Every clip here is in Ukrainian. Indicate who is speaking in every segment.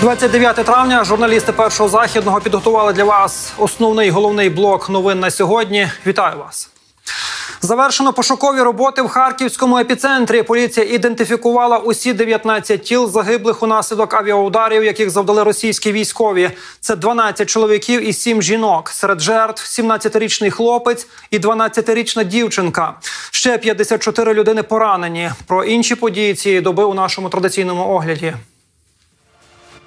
Speaker 1: 29 травня журналісти першого західного підготували для вас основний головний блок новин на сьогодні. Вітаю вас. Завершено пошукові роботи в харківському епіцентрі. Поліція ідентифікувала усі 19 тіл загиблих унаслідок авіаударів, яких завдали російські військові. Це 12 чоловіків і 7 жінок. Серед жертв 17-річний хлопець і 12-річна дівчинка. Ще 54 людини поранені. Про інші події цієї доби у нашому традиційному огляді.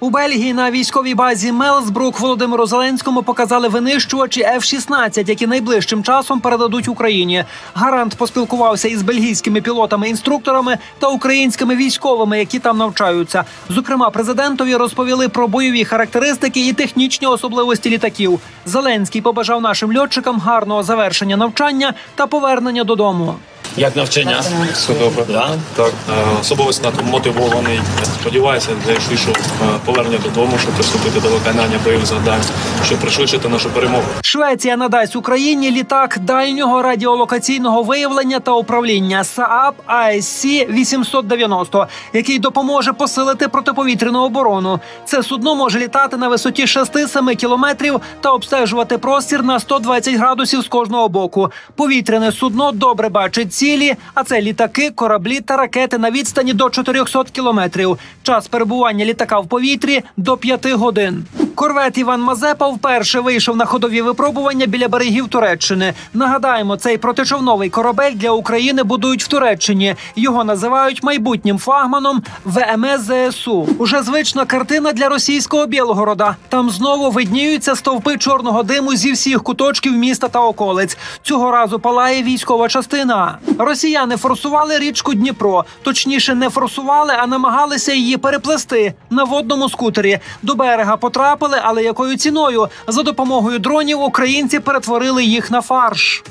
Speaker 1: У Бельгії на військовій базі Мелсбрук Володимиру Зеленському показали винищувачі F-16, які найближчим часом передадуть Україні. Гарант поспілкувався із бельгійськими пілотами-інструкторами та українськими військовими, які там навчаються. Зокрема, президентові розповіли про бойові характеристики і технічні особливості літаків. Зеленський побажав нашим льотчикам гарного завершення навчання та повернення додому.
Speaker 2: Як навчання?
Speaker 3: Все добре.
Speaker 2: Да?
Speaker 3: Так, е, особисто мотивований. Сподіваюся, для швидшого е, повернення додому, щоб приступити до виконання бойових завдань, щоб пришвидшити нашу перемогу.
Speaker 1: Швеція надасть Україні літак дальнього радіолокаційного виявлення та управління Saab ASC 890, який допоможе посилити протиповітряну оборону. Це судно може літати на висоті 6-7 кілометрів та обстежувати простір на 120 градусів з кожного боку. Повітряне судно добре бачить цілі, а це літаки, кораблі та ракети на відстані до 400 кілометрів. Час перебування літака в повітрі до 5 годин. Корвет Іван Мазепа вперше вийшов на ходові випробування біля берегів Туреччини. Нагадаємо, цей протичовновий корабель для України будують в Туреччині. Його називають майбутнім флагманом ВМС ЗСУ. Уже звична картина для російського Білгорода. Там знову видніються стовпи чорного диму зі всіх куточків міста та околиць. Цього разу палає військова частина. Росіяни форсували річку Дніпро. Точніше, не форсували, а намагалися її переплести на водному скутері. До берега потрапили, але якою ціною? За допомогою дронів українці перетворили їх на фарш.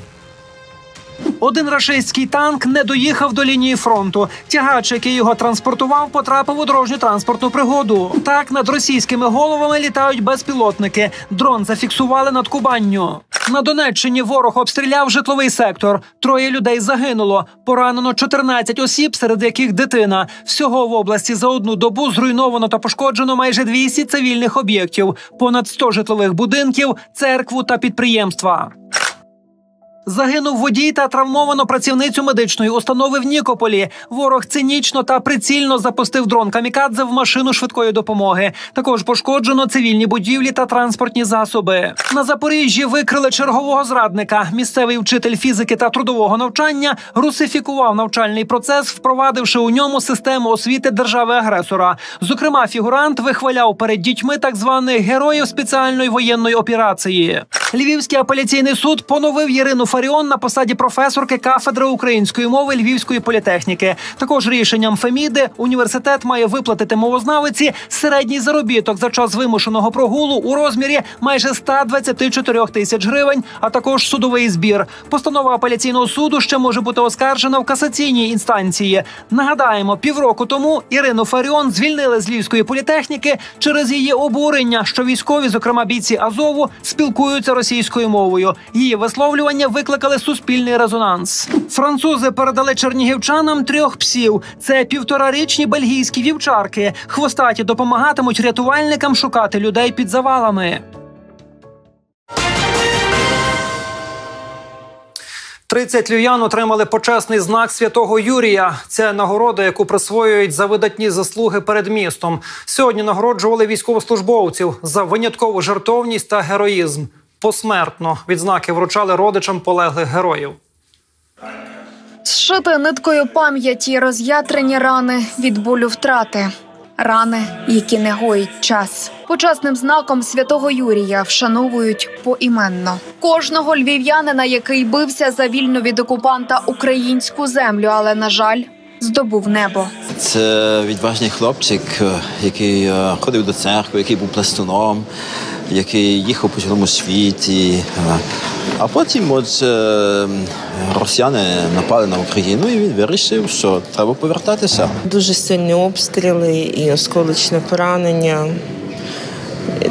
Speaker 1: Один рашистський танк не доїхав до лінії фронту. Тягач, який його транспортував, потрапив у дорожню транспортну пригоду. Так над російськими головами літають безпілотники. Дрон зафіксували над Кубанню. На Донеччині ворог обстріляв житловий сектор. Троє людей загинуло. Поранено 14 осіб, серед яких дитина. Всього в області за одну добу зруйновано та пошкоджено майже 200 цивільних об'єктів, понад 100 житлових будинків, церкву та підприємства. Загинув водій та травмовано працівницю медичної установи в Нікополі. Ворог цинічно та прицільно запустив дрон камікадзе в машину швидкої допомоги. Також пошкоджено цивільні будівлі та транспортні засоби. На Запоріжжі викрили чергового зрадника. Місцевий вчитель фізики та трудового навчання русифікував навчальний процес, впровадивши у ньому систему освіти держави-агресора. Зокрема, фігурант вихваляв перед дітьми так званих героїв спеціальної воєнної операції. Львівський апеляційний суд поновив Ірину Фаріон на посаді професорки кафедри української мови Львівської політехніки. Також рішенням Феміди університет має виплатити мовознавиці середній заробіток за час вимушеного прогулу у розмірі майже 124 тисяч гривень, а також судовий збір. Постанова апеляційного суду ще може бути оскаржена в касаційній інстанції. Нагадаємо, півроку тому Ірину Фаріон звільнили з Львівської політехніки через її обурення, що військові, зокрема бійці Азову, спілкуються російською мовою. Її висловлювання викликали суспільний резонанс. Французи передали чернігівчанам трьох псів. Це півторарічні бельгійські вівчарки. Хвостаті допомагатимуть рятувальникам шукати людей під завалами. 30 львів'ян отримали почесний знак святого Юрія. Це нагорода, яку присвоюють за видатні заслуги перед містом. Сьогодні нагороджували військовослужбовців за виняткову жертовність та героїзм. Посмертно відзнаки вручали родичам полеглих героїв.
Speaker 4: Зшити ниткою пам'яті роз'ятрені рани від болю втрати, рани, які не гоїть час. Почесним знаком святого Юрія вшановують поіменно кожного львів'янина, який бився за вільну від окупанта українську землю, але на жаль, здобув небо.
Speaker 5: Це відважний хлопчик, е, який е, ходив до церкви, який був пластуном, який їхав по цілому світі. А потім от е, росіяни напали на Україну, і він вирішив, що треба повертатися.
Speaker 6: Дуже сильні обстріли і осколочне поранення.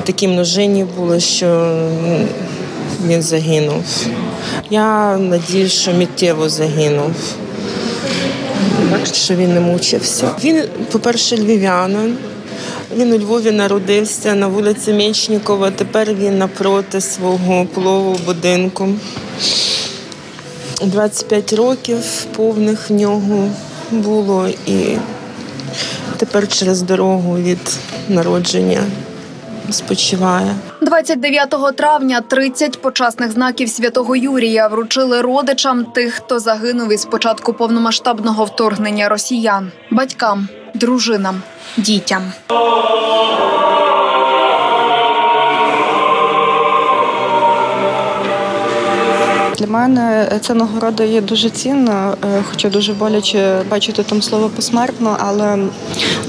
Speaker 6: Такі множинні було, що він загинув. Я надію, що миттєво загинув, що він не мучився. Він, по-перше, львів'янин. Він у Львові народився на вулиці Мечнікова. Тепер він напроти свого полового будинку. 25 років повних в нього було і тепер через дорогу від народження спочиває.
Speaker 4: 29 травня 30 почасних знаків святого Юрія вручили родичам тих, хто загинув із початку повномасштабного вторгнення росіян, батькам, дружинам, дітям.
Speaker 2: Для мене ця нагорода є дуже цінна, е, хоча дуже боляче бачити там слово посмертно, але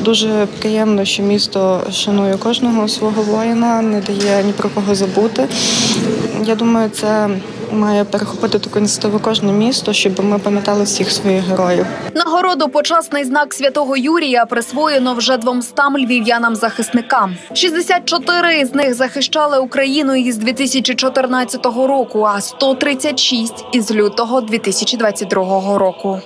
Speaker 2: дуже приємно, що місто шанує кожного свого воїна, не дає ні про кого забути. Я думаю, це має перехопити таку ініціативу кожне місто, щоб ми пам'ятали всіх своїх героїв.
Speaker 4: Нагороду почасний знак святого Юрія присвоєно вже 200 львів'янам-захисникам. 64 із них захищали Україну із 2014 року, а 136 – із лютого 2022 року.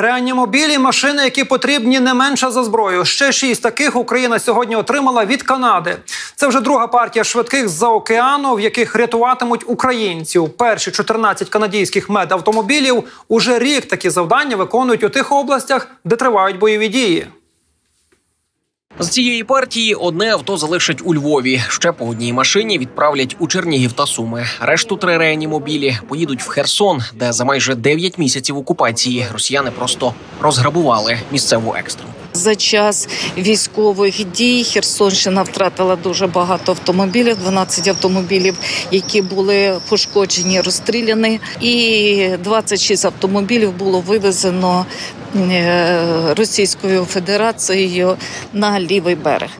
Speaker 1: Реанімобілі, машини, які потрібні не менше за зброю. Ще шість таких Україна сьогодні отримала від Канади. Це вже друга партія швидких з-за океану, в яких рятуватимуть українців. Перші 14 канадійських медавтомобілів уже рік такі завдання виконують у тих областях, де тривають бойові дії.
Speaker 7: З цієї партії одне авто залишать у Львові. Ще по одній машині відправлять у Чернігів та Суми. Решту три реанімобілі поїдуть в Херсон, де за майже 9 місяців окупації росіяни просто розграбували місцеву екстру.
Speaker 8: За час військових дій Херсонщина втратила дуже багато автомобілів, 12 автомобілів, які були пошкоджені, розстріляні, і 26 автомобілів було вивезено Російською Федерацією на лівий берег.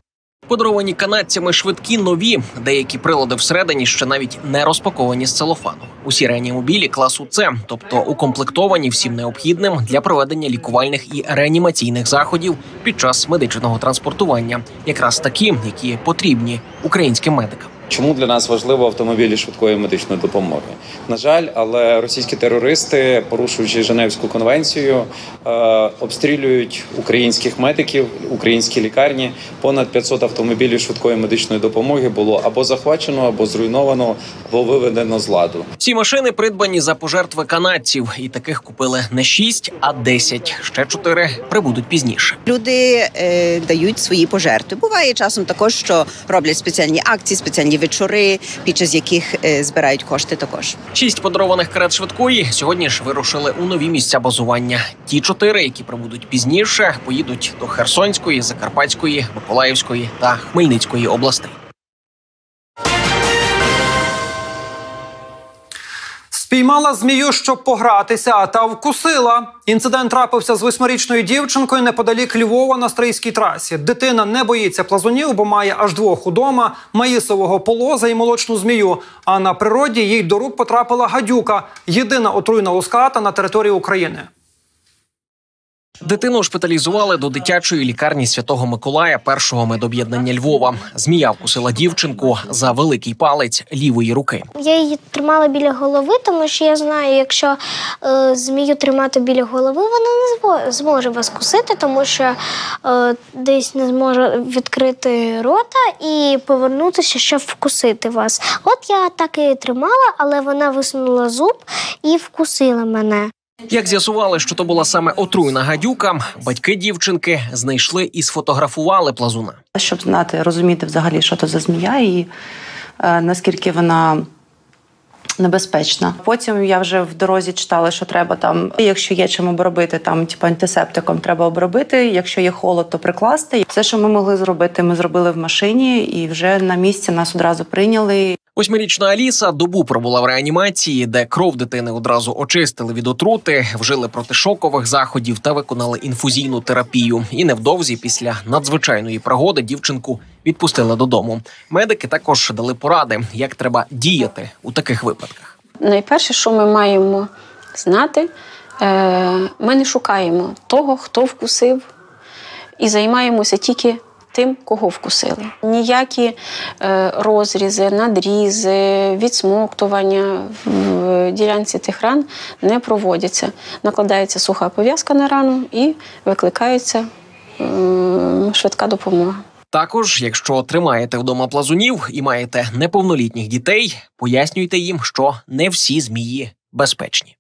Speaker 7: Подаровані канадцями швидкі нові, деякі прилади всередині ще навіть не розпаковані з целофану. Усі реанімобілі класу С, тобто укомплектовані всім необхідним для проведення лікувальних і реанімаційних заходів під час медичного транспортування, якраз такі, які потрібні українським медикам.
Speaker 9: Чому для нас важливо автомобілі швидкої медичної допомоги? На жаль, але російські терористи, порушуючи Женевську конвенцію, е, обстрілюють українських медиків, українські лікарні. Понад 500 автомобілів швидкої медичної допомоги було або захвачено, або зруйновано, або виведено з ладу.
Speaker 7: Ці машини придбані за пожертви канадців, і таких купили не 6, а 10. Ще 4 прибудуть пізніше.
Speaker 10: Люди е, дають свої пожертви. Буває часом також, що роблять спеціальні акції, спеціальні вечори, під час яких е, збирають кошти також.
Speaker 7: Шість подарованих карет швидкої сьогодні ж вирушили у нові місця базування. Ті чотири, які прибудуть пізніше, поїдуть до Херсонської, Закарпатської, Миколаївської та Хмельницької областей.
Speaker 1: Спіймала змію, щоб погратися, а та вкусила. Інцидент трапився з восьмирічною дівчинкою неподалік Львова на стрийській трасі. Дитина не боїться плазунів, бо має аж двох удома маїсового полоза і молочну змію. А на природі їй до рук потрапила гадюка єдина отруйна луската на території України.
Speaker 7: Дитину шпиталізували до дитячої лікарні Святого Миколая першого медоб'єднання Львова. Змія вкусила дівчинку за великий палець лівої руки.
Speaker 11: Я її тримала біля голови, тому що я знаю, якщо е, змію тримати біля голови, вона не змо- зможе вас кусити, тому що е, десь не зможе відкрити рота і повернутися, щоб вкусити вас. От я так і тримала, але вона висунула зуб і вкусила мене.
Speaker 7: Як з'ясували, що то була саме отруйна гадюка, батьки дівчинки знайшли і сфотографували плазуна.
Speaker 12: щоб знати, розуміти взагалі, що це за змія і е, наскільки вона. Небезпечна. Потім я вже в дорозі читала, що треба там, якщо є чим обробити, там типу антисептиком треба обробити. Якщо є холод, то прикласти. Все, що ми могли зробити, ми зробили в машині, і вже на місці нас одразу прийняли.
Speaker 7: Восьмирічна Аліса добу пробула в реанімації, де кров дитини одразу очистили від отрути, вжили протишокових заходів та виконали інфузійну терапію. І невдовзі, після надзвичайної пригоди, дівчинку відпустили додому. Медики також дали поради, як треба діяти у таких випадках.
Speaker 13: Найперше, що ми маємо знати, е, ми не шукаємо того, хто вкусив, і займаємося тільки тим, кого вкусили. Ніякі е, розрізи, надрізи, відсмоктування в ділянці тих ран не проводяться. Накладається суха пов'язка на рану і викликається м, швидка допомога.
Speaker 7: Також, якщо тримаєте вдома плазунів і маєте неповнолітніх дітей, пояснюйте їм, що не всі змії безпечні.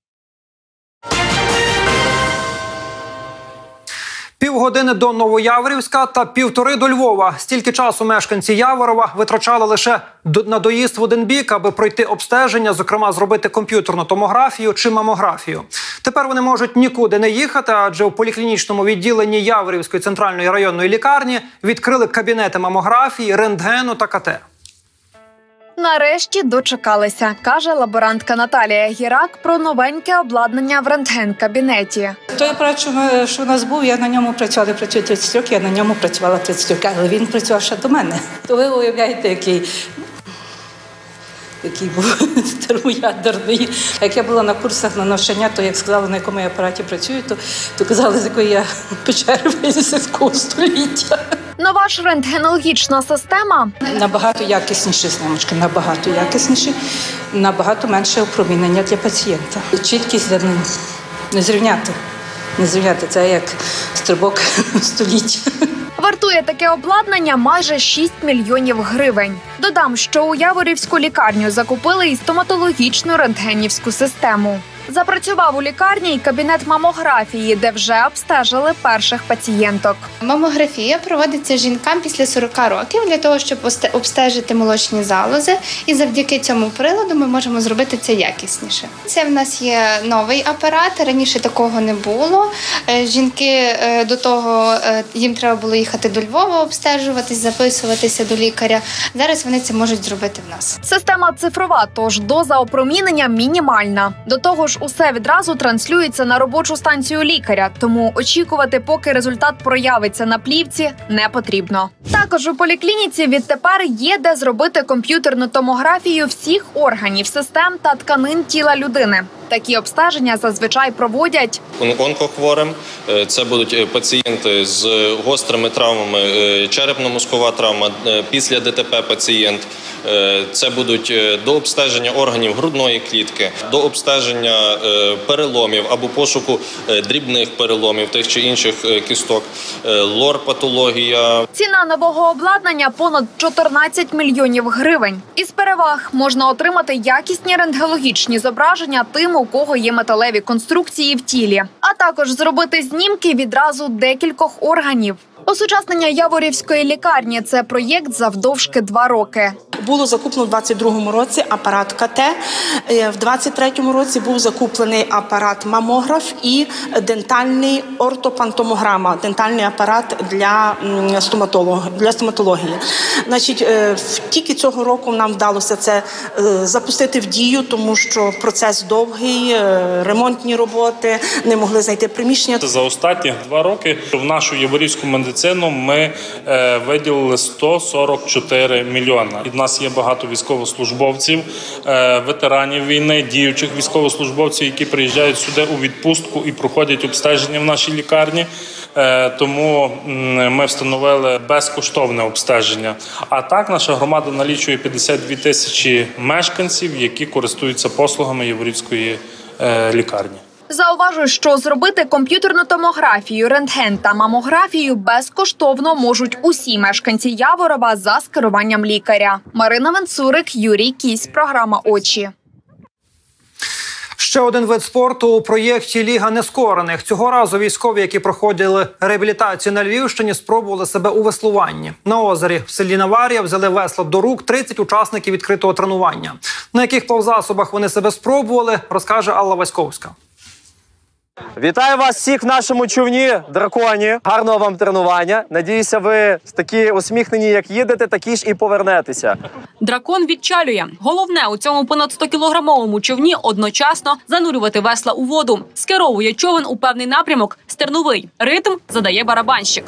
Speaker 1: Півгодини до Новояворівська та півтори до Львова. Стільки часу мешканці Яворова витрачали лише на доїзд в один бік, аби пройти обстеження, зокрема зробити комп'ютерну томографію чи мамографію. Тепер вони можуть нікуди не їхати, адже у поліклінічному відділенні Яворівської центральної районної лікарні відкрили кабінети мамографії, рентгену та КТ.
Speaker 4: Нарешті дочекалися, каже лаборантка Наталія Гірак про новеньке обладнання в рентген-кабінеті.
Speaker 14: Той апарат, ми- що нас був, я на ньому працювала, працюю 30 років, я на ньому працювала 30 років, але він працював ще до мене. То ви уявляєте, який, який був термоядерний. Як я була на курсах на навчання, то як сказали, на якому я апараті працюю, то, то казали, з якої я печери сільського століття.
Speaker 4: Нова ж рентгенологічна система
Speaker 14: Набагато якісніші знімочки, набагато якісніші, набагато менше опромінення для пацієнта. Чіткість не, не зрівняти. Не зрівняти. Це як стрибок століття.
Speaker 4: Вартує таке обладнання майже 6 мільйонів гривень. Додам, що у Яворівську лікарню закупили і стоматологічну рентгенівську систему. Запрацював у лікарні й кабінет мамографії, де вже обстежили перших пацієнток.
Speaker 15: Мамографія проводиться жінкам після 40 років для того, щоб обстежити молочні залози, і завдяки цьому приладу ми можемо зробити це якісніше. Це в нас є новий апарат. Раніше такого не було. Е, Жінки е, до того е, їм треба було їхати до Львова, обстежуватись, записуватися до лікаря. Зараз вони це можуть зробити в нас.
Speaker 4: Система цифрова, тож доза опромінення мінімальна. До того ж, усе відразу транслюється на робочу станцію лікаря, тому очікувати, поки результат проявиться на плівці, не потрібно. Також у поліклініці відтепер є де зробити комп'ютерну томографію всіх органів, систем та тканин тіла людини. Такі обстеження зазвичай проводять
Speaker 16: Он- онкохворим. Е, Це будуть е, пацієнти з гострими травмами, е, черепно-мозкова травма, після ДТП пацієнт. Це будуть до обстеження органів грудної клітки, до обстеження переломів або пошуку дрібних переломів тих чи інших кісток, лор-патологія,
Speaker 4: Ціна нового обладнання понад 14 мільйонів гривень. Із переваг можна отримати якісні рентгенологічні зображення тим, у кого є металеві конструкції в тілі, а також зробити знімки відразу декількох органів. Осучаснення Яворівської лікарні це проєкт завдовжки два роки.
Speaker 17: Було закуплено в 22-му році апарат КТ. Е, В 23-му році був закуплений апарат мамограф і дентальний ортопантомограма, дентальний апарат для стоматолога для стоматології. Значить, е, тільки цього року нам вдалося це е, запустити в дію, тому що процес довгий, ремонтні роботи, не могли знайти приміщення.
Speaker 18: За останні два роки в нашу єврейську медицину ми виділили 144 мільйона. І в нас є багато військовослужбовців, е, ветеранів війни, діючих військовослужбовців, які приїжджають сюди у відпустку і проходять обстеження в нашій лікарні. Е, Тому ми встановили безкоштовне обстеження. А так наша громада налічує 52 тисячі мешканців, які користуються послугами Єврейської е, лікарні.
Speaker 4: Зауважу, що зробити комп'ютерну томографію, рентген та мамографію безкоштовно можуть усі мешканці Яворова за скеруванням лікаря. Марина Венцурик, Юрій Кісь, програма Очі.
Speaker 1: Ще один вид спорту у проєкті Ліга нескорених. Цього разу військові, які проходили реабілітацію на Львівщині, спробували себе у веслуванні. На озері в селі Наварія взяли весла до рук 30 учасників відкритого тренування. На яких плавзасобах вони себе спробували, розкаже Алла Васьковська.
Speaker 19: Вітаю вас всіх в нашому човні драконі. Гарного вам тренування. Надіюся, ви такі усміхнені, як їдете, такі ж і повернетеся.
Speaker 20: Дракон відчалює. Головне у цьому понад 100-кілограмовому човні одночасно занурювати весла у воду. Скеровує човен у певний напрямок. Стерновий ритм задає барабанщик.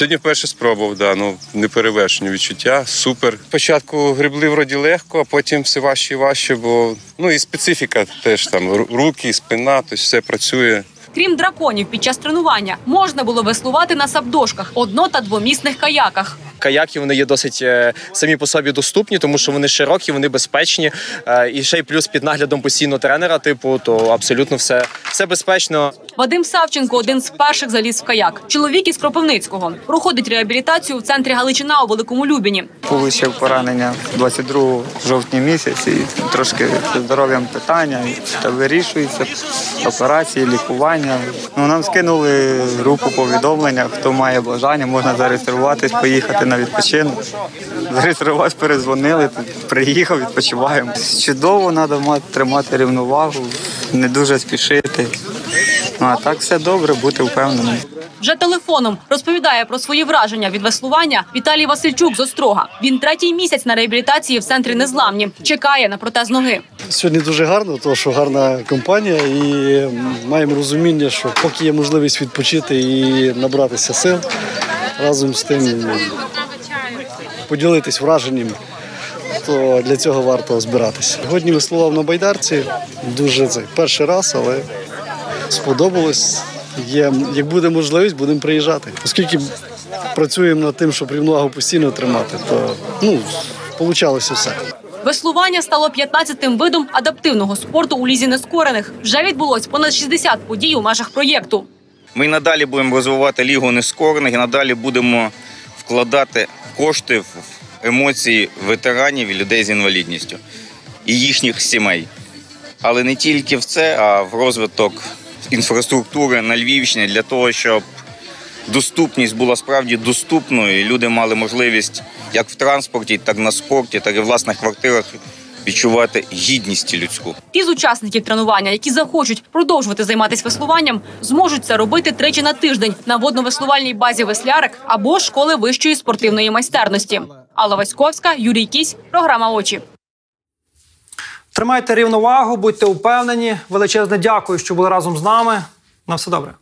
Speaker 21: Сьогодні вперше спробував, да, ну неперевершені відчуття. Супер. Спочатку грибли вроді легко, а потім все важче і важче, бо ну і специфіка теж там ру- руки, спина, то все працює.
Speaker 20: Крім драконів, під час тренування можна було веслувати на сабдошках, одно та двомісних каяках.
Speaker 22: Каяки вони є досить е, самі по собі доступні, тому що вони широкі, вони безпечні. Е, І ще й плюс під наглядом постійно тренера, типу, то абсолютно все, все безпечно.
Speaker 20: Вадим Савченко один з перших заліз в каяк. Чоловік із Кропивницького проходить реабілітацію в центрі Галичина у Великому Любіні.
Speaker 23: Получив поранення 22 жовтня місяці. І трошки зі здоров'ям питання та вирішується. Операції, лікування. Ну, нам скинули групу повідомлення. Хто має бажання, можна зареєструватись, поїхати на відпочинок. Зареєструвався, перезвонили, приїхав, відпочиваємо. Чудово, треба мати тримати рівновагу, не дуже спішити. Ну а так все добре, бути впевненим.
Speaker 20: Вже телефоном розповідає про свої враження від веслування Віталій Васильчук з Острога. Він третій місяць на реабілітації в центрі незламні. Чекає на протез ноги.
Speaker 24: Сьогодні дуже гарно, тому що гарна компанія, і маємо розуміння, що поки є можливість відпочити і набратися сил, разом з тим поділитись враженнями, то для цього варто збиратися. Сьогодні веслував на байдарці, дуже це перший раз, але сподобалось. Є, як буде можливість, будемо приїжджати. Оскільки працюємо над тим, щоб рівновагу постійно тримати, то ну, вийшло все.
Speaker 20: Веслування стало 15-тим видом адаптивного спорту у лізі нескорених. Вже відбулось понад 60 подій у межах проєкту.
Speaker 25: Ми надалі будемо розвивати лігу нескорених і надалі будемо вкладати кошти в емоції ветеранів і людей з інвалідністю і їхніх сімей. Але не тільки в це, а в розвиток інфраструктури на Львівщині для того, щоб доступність була справді доступною, і люди мали можливість як в транспорті, так і на спорті, так і в власних квартирах відчувати гідність людську.
Speaker 20: Ті з учасників тренування, які захочуть продовжувати займатися веслуванням, зможуть це робити тричі на тиждень на водно-веслувальній базі Веслярик або школи вищої спортивної майстерності. Алла Васьковська, Юрій Кісь, програма Очі.
Speaker 1: Тримайте рівновагу, будьте упевнені. Величезне дякую, що були разом з нами. На все добре.